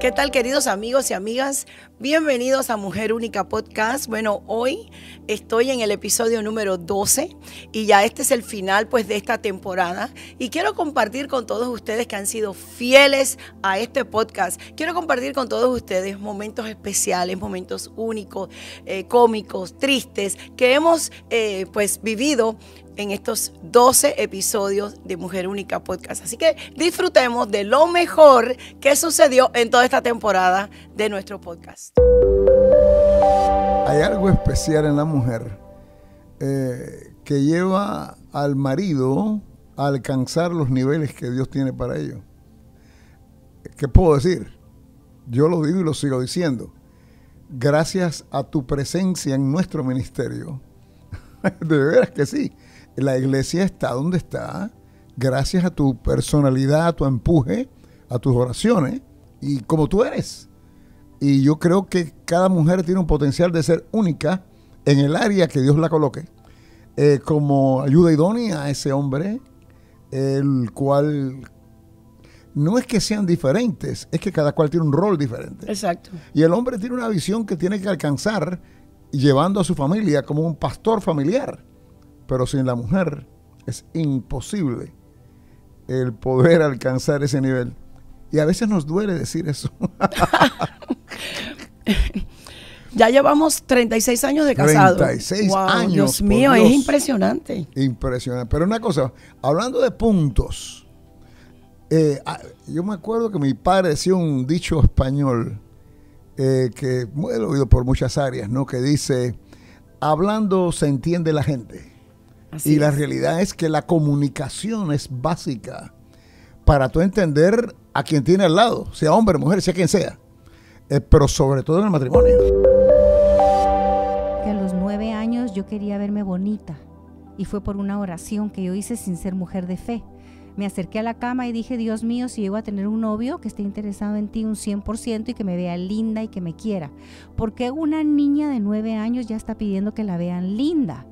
¿Qué tal queridos amigos y amigas? Bienvenidos a Mujer Única Podcast. Bueno, hoy estoy en el episodio número 12 y ya este es el final pues de esta temporada y quiero compartir con todos ustedes que han sido fieles a este podcast. Quiero compartir con todos ustedes momentos especiales, momentos únicos, eh, cómicos, tristes que hemos eh, pues vivido en estos 12 episodios de Mujer Única Podcast. Así que disfrutemos de lo mejor que sucedió en toda esta temporada de nuestro podcast. Hay algo especial en la mujer eh, que lleva al marido a alcanzar los niveles que Dios tiene para ellos. ¿Qué puedo decir? Yo lo digo y lo sigo diciendo. Gracias a tu presencia en nuestro ministerio. de veras que sí la iglesia está donde está gracias a tu personalidad, a tu empuje, a tus oraciones y como tú eres. Y yo creo que cada mujer tiene un potencial de ser única en el área que Dios la coloque. Eh, como ayuda idónea a ese hombre, el cual no es que sean diferentes, es que cada cual tiene un rol diferente. Exacto. Y el hombre tiene una visión que tiene que alcanzar llevando a su familia como un pastor familiar. Pero sin la mujer es imposible el poder alcanzar ese nivel. Y a veces nos duele decir eso. ya llevamos 36 años de casado. 36 años. Dios mío, es impresionante. Impresionante. Pero una cosa, hablando de puntos, eh, ah, yo me acuerdo que mi padre decía un dicho español eh, que he oído por muchas áreas, ¿no? Que dice, hablando se entiende la gente y la realidad es que la comunicación es básica para tú entender a quien tiene al lado, sea hombre, mujer, sea quien sea, eh, pero sobre todo en el matrimonio. Que a los nueve años yo quería verme bonita y fue por una oración que yo hice sin ser mujer de fe. Me acerqué a la cama y dije, Dios mío, si llego a tener un novio que esté interesado en ti un 100% y que me vea linda y que me quiera. ¿Por qué una niña de nueve años ya está pidiendo que la vean linda?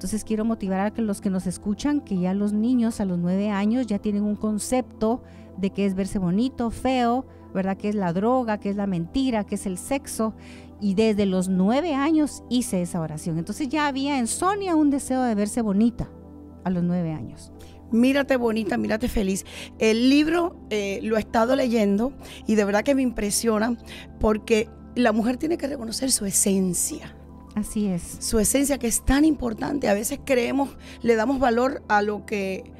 Entonces quiero motivar a los que nos escuchan, que ya los niños a los nueve años ya tienen un concepto de qué es verse bonito, feo, ¿verdad? ¿Qué es la droga? ¿Qué es la mentira? ¿Qué es el sexo? Y desde los nueve años hice esa oración. Entonces ya había en Sonia un deseo de verse bonita a los nueve años. Mírate bonita, mírate feliz. El libro eh, lo he estado leyendo y de verdad que me impresiona porque la mujer tiene que reconocer su esencia. Así es. Su esencia que es tan importante. A veces creemos, le damos valor a lo que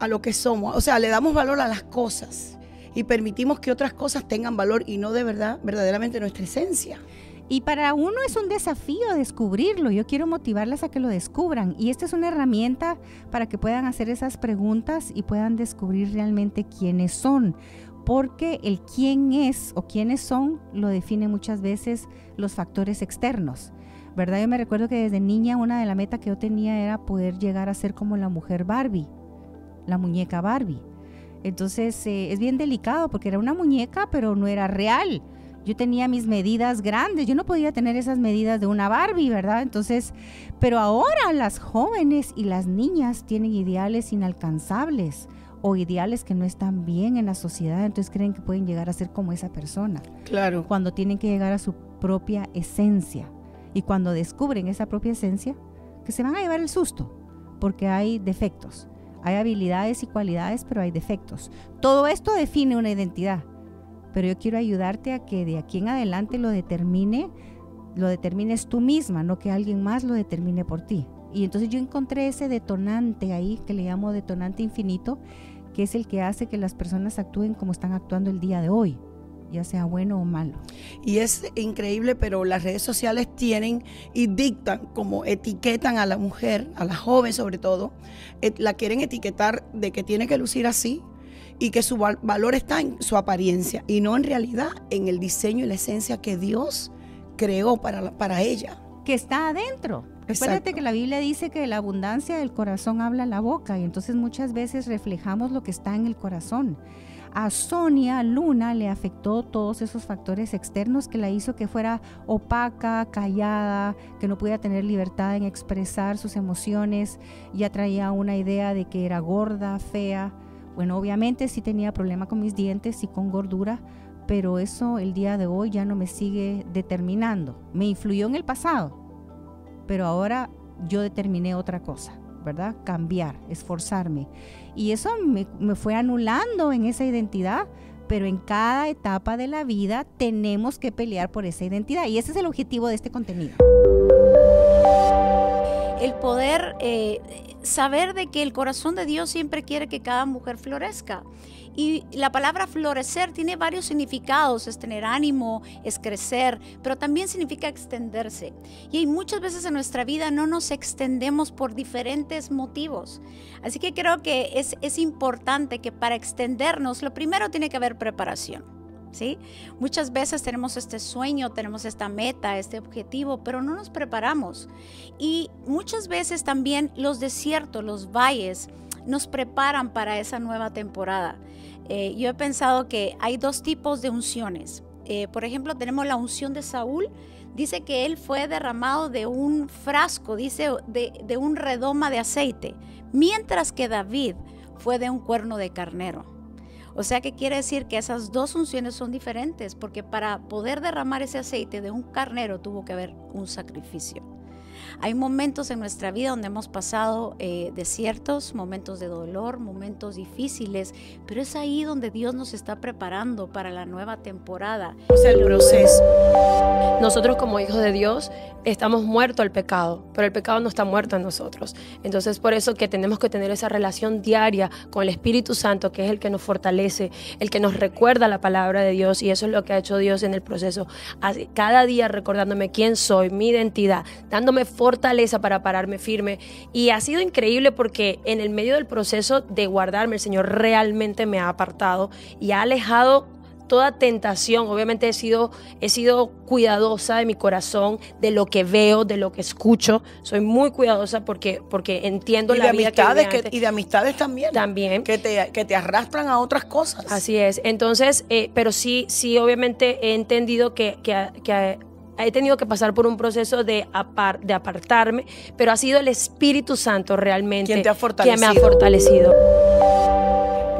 a lo que somos, o sea, le damos valor a las cosas y permitimos que otras cosas tengan valor y no de verdad, verdaderamente nuestra esencia. Y para uno es un desafío descubrirlo. Yo quiero motivarlas a que lo descubran. Y esta es una herramienta para que puedan hacer esas preguntas y puedan descubrir realmente quiénes son. Porque el quién es o quiénes son lo define muchas veces los factores externos. ¿Verdad? Yo me recuerdo que desde niña una de las metas que yo tenía era poder llegar a ser como la mujer Barbie, la muñeca Barbie. Entonces eh, es bien delicado porque era una muñeca, pero no era real. Yo tenía mis medidas grandes, yo no podía tener esas medidas de una Barbie, ¿verdad? Entonces, pero ahora las jóvenes y las niñas tienen ideales inalcanzables o ideales que no están bien en la sociedad, entonces creen que pueden llegar a ser como esa persona. Claro. Cuando tienen que llegar a su propia esencia. Y cuando descubren esa propia esencia, que se van a llevar el susto, porque hay defectos. Hay habilidades y cualidades, pero hay defectos. Todo esto define una identidad. Pero yo quiero ayudarte a que de aquí en adelante lo determine, lo determines tú misma, no que alguien más lo determine por ti. Y entonces yo encontré ese detonante ahí, que le llamo detonante infinito, que es el que hace que las personas actúen como están actuando el día de hoy ya sea bueno o malo. Y es increíble, pero las redes sociales tienen y dictan como etiquetan a la mujer, a la joven sobre todo, la quieren etiquetar de que tiene que lucir así y que su valor está en su apariencia y no en realidad en el diseño y la esencia que Dios creó para, para ella. Que está adentro. Recuérdate que la Biblia dice que la abundancia del corazón habla la boca y entonces muchas veces reflejamos lo que está en el corazón. A Sonia Luna le afectó todos esos factores externos que la hizo que fuera opaca, callada, que no pudiera tener libertad en expresar sus emociones. Ya traía una idea de que era gorda, fea. Bueno, obviamente sí tenía problema con mis dientes y con gordura, pero eso el día de hoy ya no me sigue determinando. Me influyó en el pasado, pero ahora yo determiné otra cosa, ¿verdad? Cambiar, esforzarme. Y eso me, me fue anulando en esa identidad pero en cada etapa de la vida tenemos que pelear por esa identidad y ese es el objetivo de este contenido. El poder eh, saber de que el corazón de Dios siempre quiere que cada mujer florezca. Y la palabra florecer tiene varios significados, es tener ánimo, es crecer, pero también significa extenderse. Y hay muchas veces en nuestra vida no nos extendemos por diferentes motivos. Así que creo que es, importante que para extendernos, lo primero tiene que haber preparación. ¿Sí? Muchas veces tenemos este sueño, tenemos esta meta, este objetivo, pero no nos preparamos. Y muchas veces también los desiertos, los valles, nos preparan para esa nueva temporada. Eh, yo he pensado que hay dos tipos de unciones. Eh, por ejemplo, tenemos la unción de Saúl. Dice que él fue derramado de un frasco, dice, de, de un redoma de aceite, mientras que David fue de un cuerno de carnero. O sea que quiere decir que esas dos unciones son diferentes, porque para poder derramar ese aceite de un carnero tuvo que haber un sacrificio. Hay momentos en nuestra vida donde hemos pasado eh, desiertos, momentos de dolor, momentos difíciles, pero es ahí donde Dios nos está preparando para la nueva temporada. Es el proceso. Nosotros como hijos de Dios estamos muertos al pecado, pero el pecado no está muerto en nosotros. Entonces por eso que tenemos que tener esa relación diaria con el Espíritu Santo, que es el que nos fortalece, el que nos recuerda la palabra de Dios y eso es lo que ha hecho Dios en el proceso. Cada día recordándome quién soy, mi identidad, dándome fortaleza para pararme firme. Y ha sido increíble porque en el medio del proceso de guardarme, el Señor realmente me ha apartado y ha alejado toda tentación. Obviamente he sido, he sido cuidadosa de mi corazón, de lo que veo, de lo que escucho. Soy muy cuidadosa porque, porque entiendo la vida que, Y de amistades también. También. Que te, que te arrastran a otras cosas. Así es. Entonces, eh, pero sí, sí, obviamente he entendido que, que, que he tenido que pasar por un proceso de, de apartarme, pero ha sido el Espíritu Santo realmente quien, me ha fortalecido.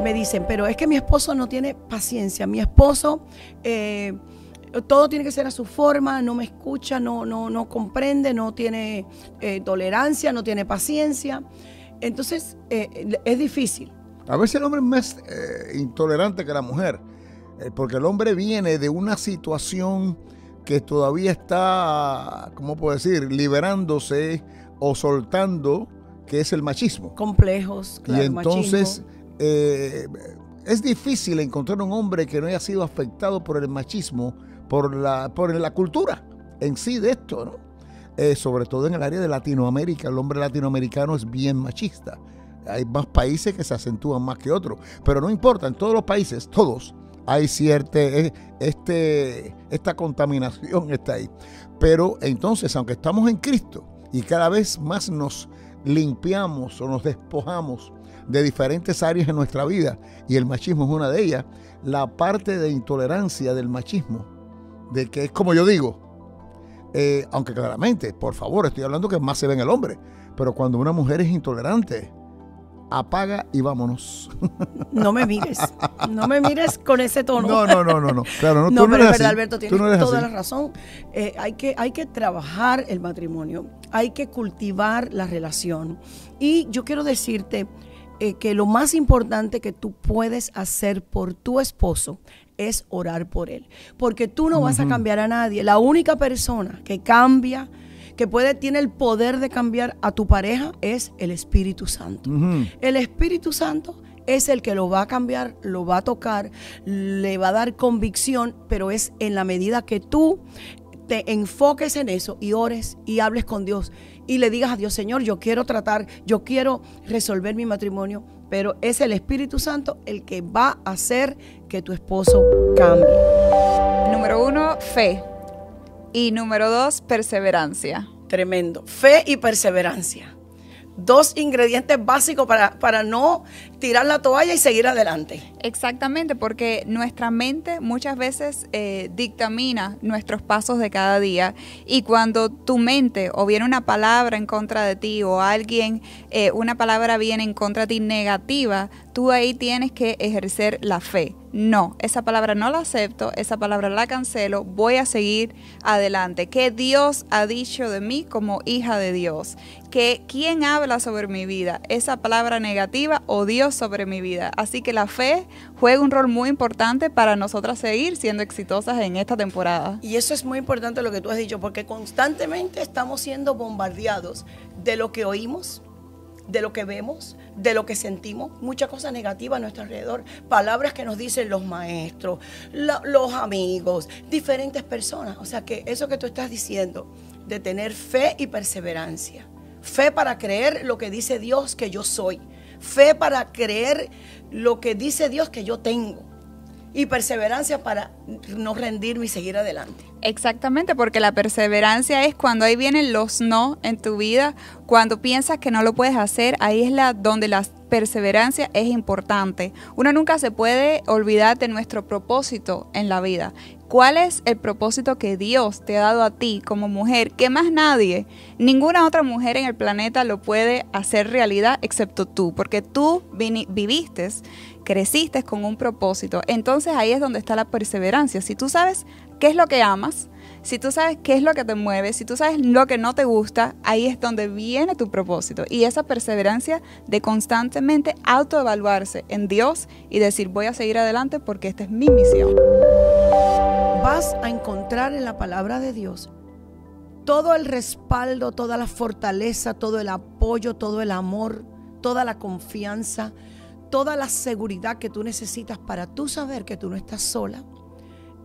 Me dicen, pero es que mi esposo no tiene paciencia, mi esposo... Eh, todo tiene que ser a su forma, no me escucha, no, no, no comprende, no tiene eh, tolerancia, no tiene paciencia. Entonces, eh, es difícil. A veces el hombre es más intolerante que la mujer, porque el hombre viene de una situación que todavía está, ¿cómo puedo decir?, liberándose o soltando, que es el machismo. Complejos, claro. Y entonces eh, es difícil encontrar un hombre que no haya sido afectado por el machismo, por la, por la cultura en sí de esto, ¿no? Eh, sobre todo en el área de Latinoamérica, el hombre latinoamericano es bien machista. Hay más países que se acentúan más que otros, pero no importa, en todos los países, todos, hay cierta, este, esta contaminación está ahí. Pero entonces, aunque estamos en Cristo y cada vez más nos limpiamos o nos despojamos de diferentes áreas en nuestra vida, y el machismo es una de ellas, la parte de intolerancia del machismo, de que es como yo digo, eh, aunque claramente, por favor, estoy hablando que más se ve en el hombre, pero cuando una mujer es intolerante, apaga y vámonos. No me mires, no me mires con ese tono. No, no, no, no, no. Claro, no, no pero es verdad, Alberto, tienes toda la razón. Eh, hay, que, hay que trabajar el matrimonio, hay que cultivar la relación. Y yo quiero decirte eh, que lo más importante que tú puedes hacer por tu esposo es orar por él. Porque tú no vas a cambiar a nadie. La única persona que cambia que puede, tiene el poder de cambiar a tu pareja es el Espíritu Santo. El Espíritu Santo es el que lo va a cambiar, lo va a tocar, le va a dar convicción, pero es en la medida que tú te enfoques en eso y ores y hables con Dios y le digas a Dios, Señor, yo quiero tratar, yo quiero resolver mi matrimonio, pero es el Espíritu Santo el que va a hacer que tu esposo cambie. Número uno, fe. Y número dos, perseverancia. Tremendo. Fe y perseverancia. Dos ingredientes básicos para, para no tirar la toalla y seguir adelante. Exactamente, porque nuestra mente muchas veces eh, dictamina nuestros pasos de cada día y cuando tu mente o viene una palabra en contra de ti o alguien, eh, una palabra viene en contra de ti negativa, tú ahí tienes que ejercer la fe. No, esa palabra no la acepto, esa palabra la cancelo, voy a seguir adelante. ¿Qué Dios ha dicho de mí como hija de Dios? que quién habla sobre mi vida, esa palabra negativa o Dios sobre mi vida. Así que la fe juega un rol muy importante para nosotras seguir siendo exitosas en esta temporada. Y eso es muy importante lo que tú has dicho, porque constantemente estamos siendo bombardeados de lo que oímos, de lo que vemos, de lo que sentimos, muchas cosas negativas a nuestro alrededor, palabras que nos dicen los maestros, los amigos, diferentes personas. O sea que eso que tú estás diciendo, de tener fe y perseverancia, Fe para creer lo que dice Dios que yo soy. Fe para creer lo que dice Dios que yo tengo. Y perseverancia para no rendirme y seguir adelante. Exactamente, porque la perseverancia es cuando ahí vienen los no en tu vida, cuando piensas que no lo puedes hacer, ahí es la donde la perseverancia es importante. Uno nunca se puede olvidar de nuestro propósito en la vida. ¿Cuál es el propósito que Dios te ha dado a ti como mujer? Que más nadie, ninguna otra mujer en el planeta lo puede hacer realidad excepto tú, porque tú viviste, creciste con un propósito. Entonces ahí es donde está la perseverancia. Si tú sabes qué es lo que amas, si tú sabes qué es lo que te mueve, si tú sabes lo que no te gusta, ahí es donde viene tu propósito. Y esa perseverancia de constantemente autoevaluarse en Dios y decir voy a seguir adelante porque esta es mi misión. Vas a encontrar en la palabra de Dios todo el respaldo, toda la fortaleza, todo el apoyo, todo el amor, toda la confianza, toda la seguridad que tú necesitas para tú saber que tú no estás sola,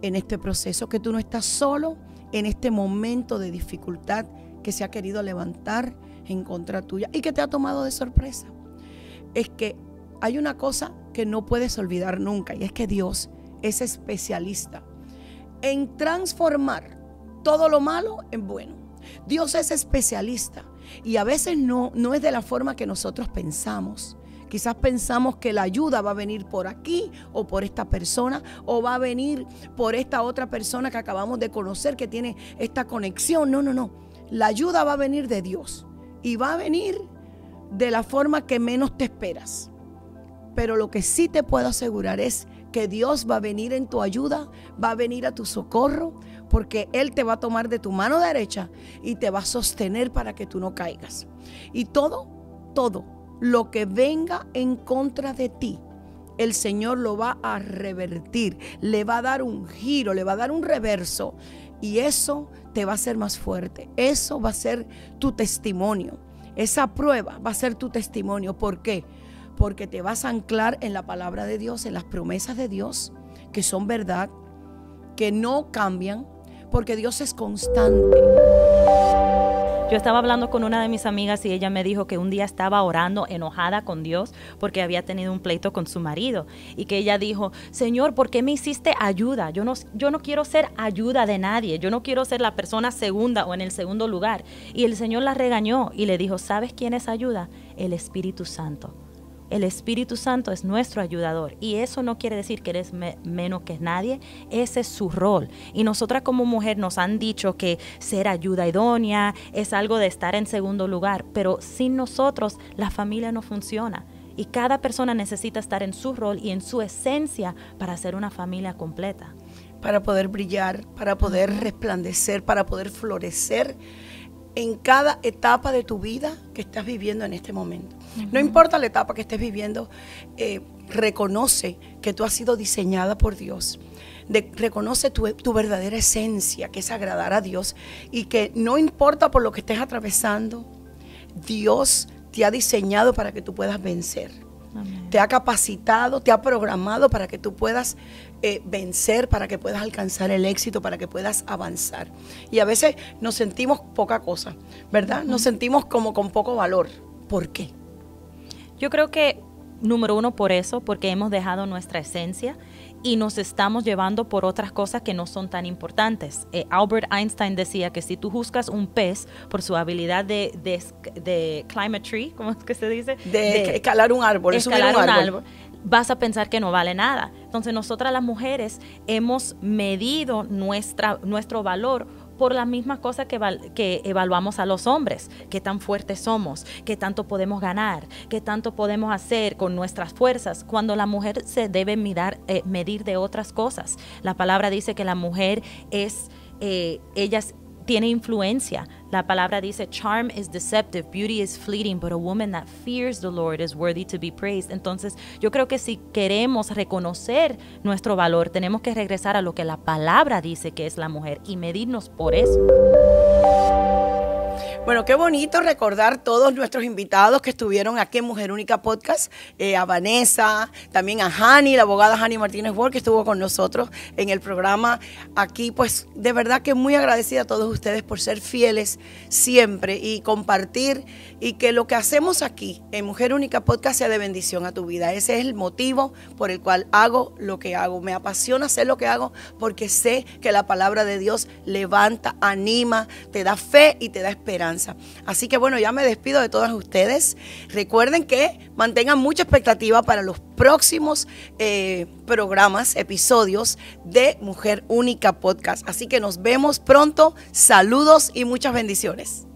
en este proceso, que tú no estás solo en este momento de dificultad que se ha querido levantar en contra tuya y que te ha tomado de sorpresa. Es que hay una cosa que no puedes olvidar nunca y es que Dios es especialista en transformar todo lo malo en bueno. Dios es especialista y a veces no, no es de la forma que nosotros pensamos. Quizás pensamos que la ayuda va a venir por aquí o por esta persona o va a venir por esta otra persona que acabamos de conocer que tiene esta conexión. No, no, no. La ayuda va a venir de Dios y va a venir de la forma que menos te esperas. Pero lo que sí te puedo asegurar es que Dios va a venir en tu ayuda, va a venir a tu socorro, porque Él te va a tomar de tu mano derecha y te va a sostener para que tú no caigas. Y todo, todo lo que venga en contra de ti, el Señor lo va a revertir, le va a dar un giro, le va a dar un reverso. Y eso te va a hacer más fuerte. Eso va a ser tu testimonio. Esa prueba va a ser tu testimonio. ¿Por qué? Porque te vas a anclar en la palabra de Dios, en las promesas de Dios, que son verdad, que no cambian, porque Dios es constante. Yo estaba hablando con una de mis amigas y ella me dijo que un día estaba orando enojada con Dios porque había tenido un pleito con su marido y que ella dijo, Señor, ¿por qué me hiciste ayuda? Yo no, yo no quiero ser ayuda de nadie, yo no quiero ser la persona segunda o en el segundo lugar. Y el Señor la regañó y le dijo, ¿sabes quién es ayuda? El Espíritu Santo. El Espíritu Santo es nuestro ayudador y eso no quiere decir que eres menos que nadie, ese es su rol. Y nosotras como mujer nos han dicho que ser ayuda idónea es algo de estar en segundo lugar, pero sin nosotros la familia no funciona. Y cada persona necesita estar en su rol y en su esencia para ser una familia completa. Para poder brillar, para poder resplandecer, para poder florecer en cada etapa de tu vida que estás viviendo en este momento. No importa la etapa que estés viviendo, eh, reconoce que tú has sido diseñada por Dios. reconoce tu, tu, verdadera esencia, que es agradar a Dios. Y que no importa por lo que estés atravesando, Dios te ha diseñado para que tú puedas vencer. Te ha capacitado, te ha programado para que tú puedas eh, vencer, para que puedas alcanzar el éxito, para que puedas avanzar. Y a veces nos sentimos poca cosa, ¿verdad? Nos sentimos como con poco valor. ¿Por qué? Yo creo que número uno por eso, porque hemos dejado nuestra esencia y nos estamos llevando por otras cosas que no son tan importantes. Eh, Albert Einstein decía que si tú juzgas un pez por su habilidad de, de, de climb a tree, ¿cómo es que se dice? De, escalar un árbol, escalar un árbol. árbol, vas a pensar que no vale nada. Entonces nosotras las mujeres hemos medido nuestra, nuestro valor por la misma cosa que, que evaluamos a los hombres, qué tan fuertes somos, qué tanto podemos ganar, qué tanto podemos hacer con nuestras fuerzas, cuando la mujer se debe mirar, eh, medir de otras cosas. La palabra dice que la mujer es, eh, ellas tiene influencia. La palabra dice, charm is deceptive, beauty is fleeting, but a woman that fears the Lord is worthy to be praised. Entonces, yo creo que si queremos reconocer nuestro valor, tenemos que regresar a lo que la palabra dice que es la mujer y medirnos por eso. Bueno, qué bonito recordar todos nuestros invitados que estuvieron aquí en Mujer Única Podcast, eh, a Vanessa, también a Hani, la abogada Hani Martínez Ward, que estuvo con nosotros en el programa. Aquí, pues, de verdad que muy agradecida a todos ustedes por ser fieles siempre y compartir y que lo que hacemos aquí en Mujer Única Podcast sea de bendición a tu vida. Ese es el motivo por el cual hago lo que hago. Me apasiona hacer lo que hago porque sé que la palabra de Dios levanta, anima, te da fe y te da Así que bueno, ya me despido de todas ustedes. Recuerden que mantengan mucha expectativa para los próximos eh, programas, episodios de Mujer Única Podcast. Así que nos vemos pronto. Saludos y muchas bendiciones.